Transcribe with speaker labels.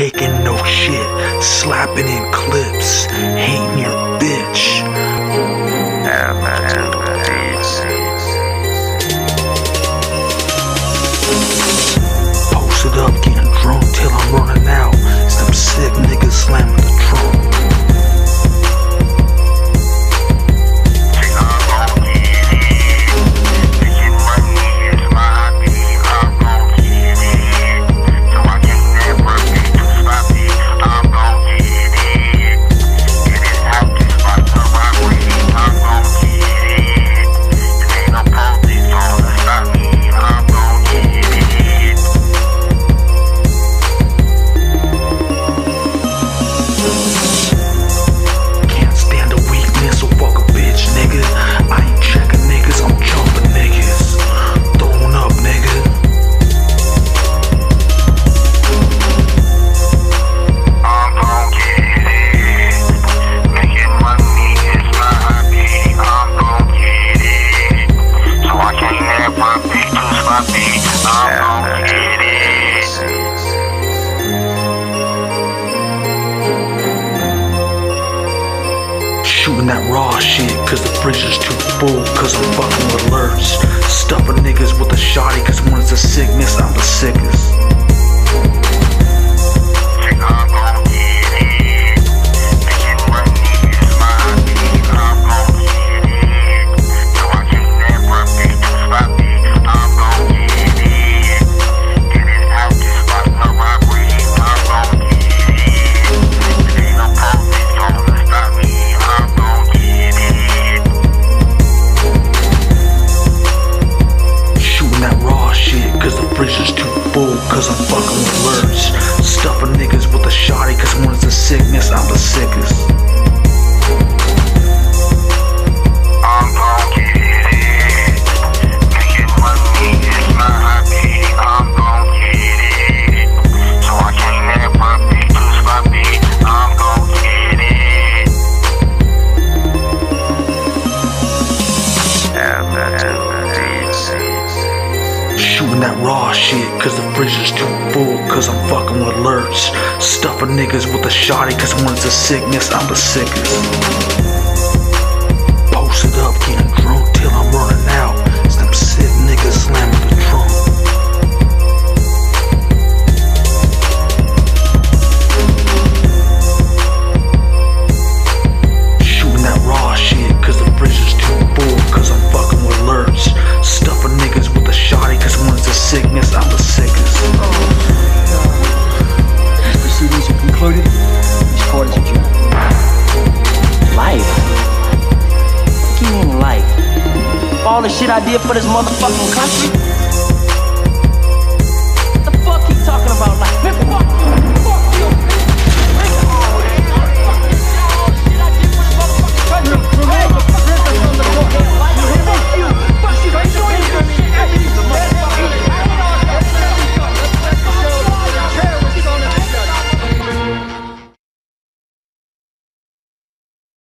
Speaker 1: taking no shit, slapping in clips, hating your bitch. Yeah, man. shit, cause the fridge is too full, cause I'm fucking with lurch. Stuffing niggas with a shotty, cause when it's a sickness, I'm the sick sickness, I'm the sickest. that raw shit, cause the freezer's too full, cause I'm fucking with lurch. Stuffing niggas with a shotty, cause it's a sickness, I'm the sickest.
Speaker 2: all the shit I did for this motherfucking country? What the fuck he talking about? Like, man, fuck you.